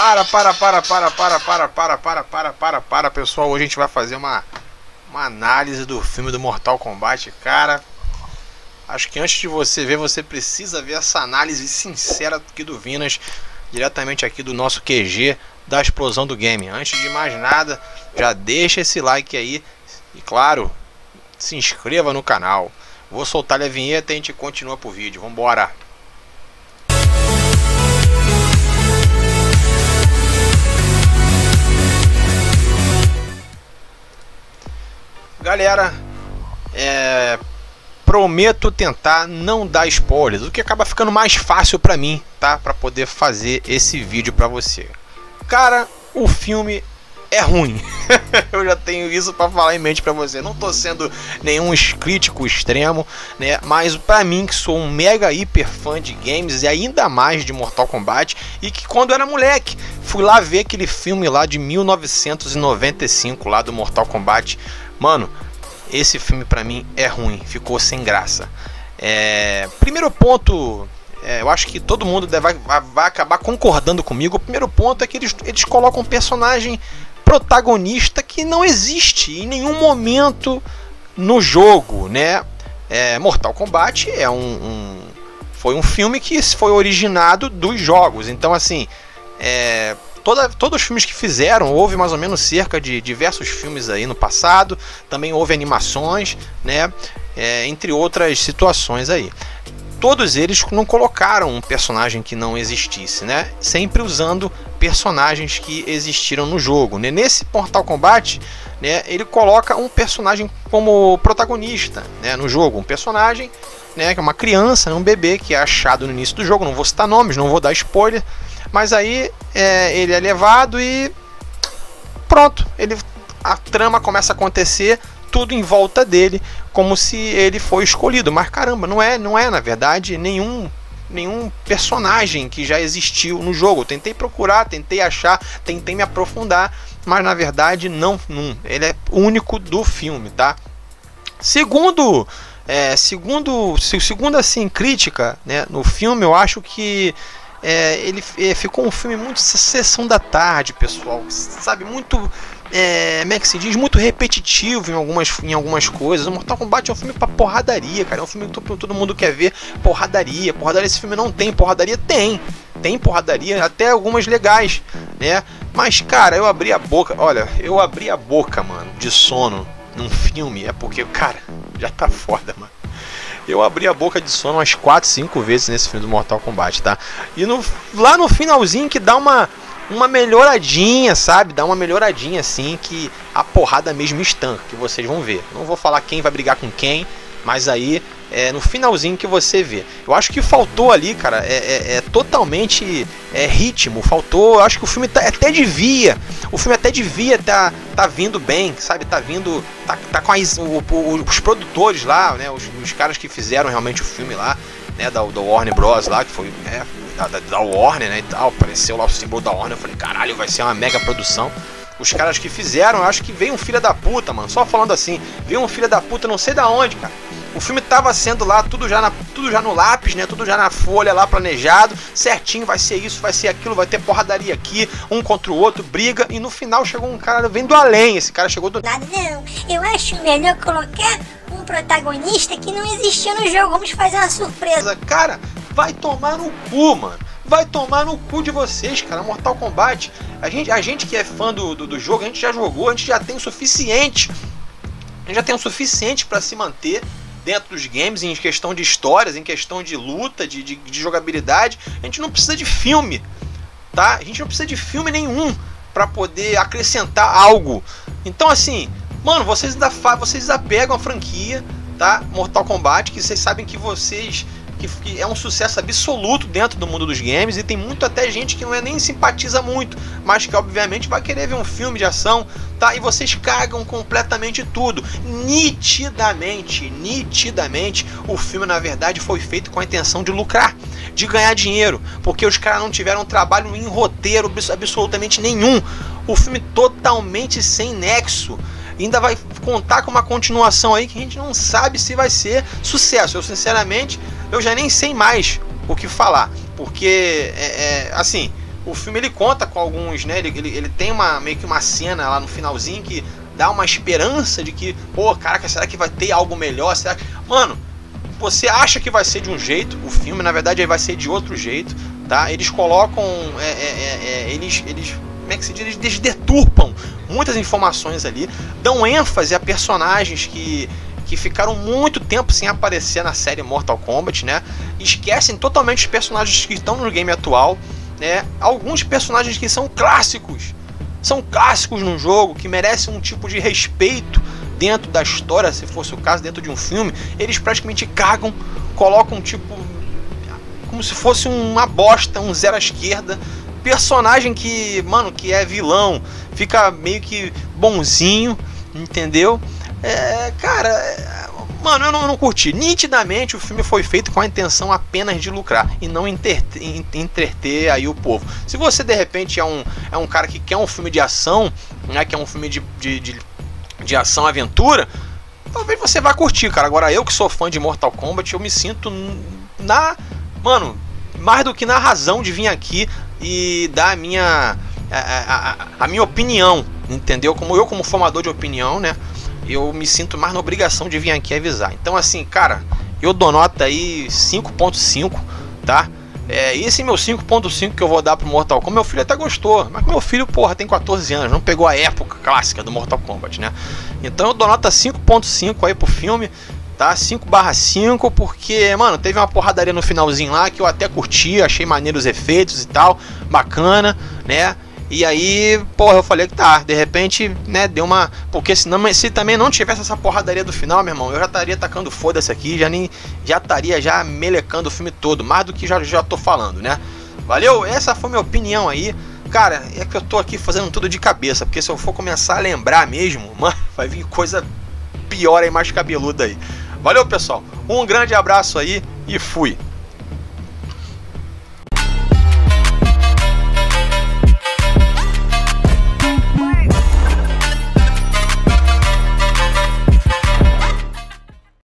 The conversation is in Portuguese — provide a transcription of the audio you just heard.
Para, para, para, para, para, para, para, para, para, para, para, pessoal. Hoje a gente vai fazer uma, uma análise do filme do Mortal Kombat. Cara, acho que antes de você ver, você precisa ver essa análise sincera aqui do Vinas, diretamente aqui do nosso QG da explosão do game. Antes de mais nada, já deixa esse like aí e, claro, se inscreva no canal. Vou soltar a vinheta e a gente continua pro vídeo. Vambora! Galera, é, prometo tentar não dar spoilers, o que acaba ficando mais fácil para mim, tá? Para poder fazer esse vídeo para você. Cara, o filme é ruim. eu já tenho isso para falar em mente para você. Não tô sendo nenhum crítico extremo, né? Mas para mim que sou um mega hiper fã de games e ainda mais de Mortal Kombat e que quando eu era moleque fui lá ver aquele filme lá de 1995 lá do Mortal Kombat Mano, esse filme para mim é ruim, ficou sem graça. É, primeiro ponto, é, eu acho que todo mundo deve, vai, vai, acabar concordando comigo. O primeiro ponto é que eles, eles colocam um personagem protagonista que não existe em nenhum momento no jogo, né? É, Mortal Kombat é um, um, foi um filme que foi originado dos jogos, então assim, é, toda, todos os filmes que fizeram, houve mais ou menos cerca de diversos filmes aí no passado, também houve animações, né? É, entre outras situações aí. Todos eles não colocaram um personagem que não existisse, né? Sempre usando personagens que existiram no jogo. Né? Nesse Mortal Kombat, né, ele coloca um personagem como protagonista né, no jogo. Um personagem né, que é uma criança, um bebê que é achado no início do jogo. Não vou citar nomes, não vou dar spoiler. Mas aí é, ele é levado e pronto, ele a trama começa a acontecer tudo em volta dele, como se ele foi escolhido. Mas caramba, não é, não é na verdade nenhum nenhum personagem que já existiu no jogo. tentei procurar, tentei achar, tentei me aprofundar, mas na verdade não, não. Ele é único do filme, tá? Segundo, é, segundo, assim crítica, né, no filme, eu acho que é, ele é, ficou um filme muito sessão da tarde, pessoal. Sabe, muito. É, como é que se diz? Muito repetitivo em algumas, em algumas coisas. O Mortal Kombat é um filme pra porradaria, cara. É um filme que todo, mundo quer ver porradaria. Porradaria, esse filme não tem porradaria? Tem. Tem porradaria, até algumas legais, né? Mas, cara, eu abri a boca. Olha, eu abri a boca, mano, de sono num filme. É porque, cara, já tá foda, mano. Eu abri a boca de sono umas 4, 5 vezes nesse filme do Mortal Kombat, tá? E no, lá no finalzinho que dá uma, uma melhoradinha, sabe? Dá uma melhoradinha assim que a porrada mesmo estanca, que vocês vão ver. Não vou falar quem vai brigar com quem, mas aí é no finalzinho que você vê. Eu acho que faltou ali, cara, é, é, é totalmente é, ritmo. Faltou, eu acho que o filme tá, até devia, o filme até devia tá, tá vindo bem, sabe? Tá vindo, tá, tá com as, o, o, os produtores lá, né? Os, os, caras que fizeram realmente o filme lá, né? Da, da Warner Bros lá, que foi, né? Da, da, Warner, né? E tal, apareceu lá o símbolo da Warner. Eu falei, caralho, vai ser uma mega produção os caras que fizeram, eu acho que veio um filho da puta, mano. Só falando assim, veio um filho da puta, não sei da onde, cara. O filme tava sendo lá, tudo já, na, tudo já no lápis, né? Tudo já na folha lá planejado, certinho, vai ser isso, vai ser aquilo, vai ter porradaria aqui, um contra o outro, briga, e no final chegou um cara vendo além. Esse cara chegou do. Nada não, eu acho melhor colocar um protagonista que não existia no jogo. Vamos fazer uma surpresa. Cara, vai tomar no cu, mano vai tomar no cu de vocês, cara. Mortal Kombat. A gente, a gente que é fã do, do, do, jogo, a gente já jogou, a gente já tem o suficiente. A gente já tem o suficiente para se manter dentro dos games, em questão de histórias, em questão de luta, de, de, de jogabilidade. A gente não precisa de filme, tá? A gente não precisa de filme nenhum para poder acrescentar algo. Então, assim, mano, vocês ainda, vocês ainda pegam a franquia, tá? Mortal Kombat, que vocês sabem que vocês que, que, é um sucesso absoluto dentro do mundo dos games e tem muito até gente que não é nem simpatiza muito, mas que obviamente vai querer ver um filme de ação, tá? E vocês cagam completamente tudo. Nitidamente, nitidamente, o filme na verdade foi feito com a intenção de lucrar, de ganhar dinheiro, porque os caras não tiveram trabalho em roteiro absolutamente nenhum. O filme totalmente sem nexo ainda vai contar com uma continuação aí que a gente não sabe se vai ser sucesso. Eu sinceramente eu já nem sei mais o que falar, porque é, é, assim o filme ele conta com alguns, né? Ele, ele, ele, tem uma meio que uma cena lá no finalzinho que dá uma esperança de que, pô, caraca, será que vai ter algo melhor? Será que... Mano, você acha que vai ser de um jeito, o filme, na verdade, vai ser de outro jeito, tá? Eles colocam. É, é, é, é eles, eles. Como é que se diz? Eles deturpam muitas informações ali, dão ênfase a personagens que que ficaram muito tempo sem aparecer na série Mortal Kombat, né? Esquecem totalmente os personagens que estão no game atual, né? Alguns personagens que são clássicos, são clássicos no jogo, que merecem um tipo de respeito dentro da história, se fosse o caso, dentro de um filme, eles praticamente cagam, colocam tipo como se fosse uma bosta, um zero à esquerda, personagem que, mano, que é vilão, fica meio que bonzinho, entendeu? É, cara, é, mano, eu não, não, curti. Nitidamente o filme foi feito com a intenção apenas de lucrar e não entreter, entreter aí o povo. Se você de repente é um, é um cara que quer um filme de ação, né, que é um filme de, de, de, de ação aventura, talvez você vá curtir, cara. Agora eu que sou fã de Mortal Kombat, eu me sinto na. Mano, mais do que na razão de vir aqui e dar a minha. a, a, a minha opinião, entendeu? Como eu, como formador de opinião, né? eu me sinto mais na obrigação de vir aqui avisar. Então, assim, cara, eu dou nota aí 5.5, tá? É, esse meu 5.5 que eu vou dar pro Mortal Kombat, meu filho até gostou, mas meu filho, porra, tem 14 anos, não pegou a época clássica do Mortal Kombat, né? Então eu dou nota 5.5 aí pro filme, tá? 5 barra 5, porque, mano, teve uma porradaria no finalzinho lá que eu até curti, achei maneiros efeitos e tal, bacana, né? E aí, porra, eu falei que tá, de repente, né, deu uma. Porque senão, se também não tivesse essa porradaria do final, meu irmão, eu já estaria tacando foda-se aqui, já nem. Já estaria já melecando o filme todo, mais do que já, já tô falando, né? Valeu? Essa foi minha opinião aí. Cara, é que eu tô aqui fazendo tudo de cabeça, porque se eu for começar a lembrar mesmo, mano, vai vir coisa pior aí, mais cabeluda aí. Valeu, pessoal. Um grande abraço aí e fui.